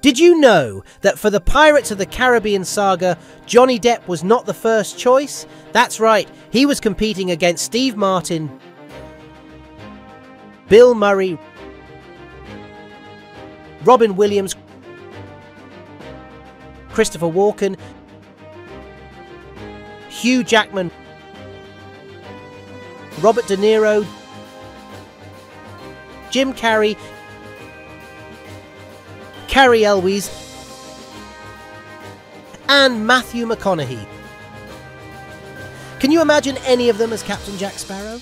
Did you know that for the Pirates of the Caribbean saga, Johnny Depp was not the first choice? That's right, he was competing against Steve Martin, Bill Murray, Robin Williams, Christopher Walken, Hugh Jackman, Robert De Niro, Jim Carrey, Cary Elwes, and Matthew McConaughey. Can you imagine any of them as Captain Jack Sparrow?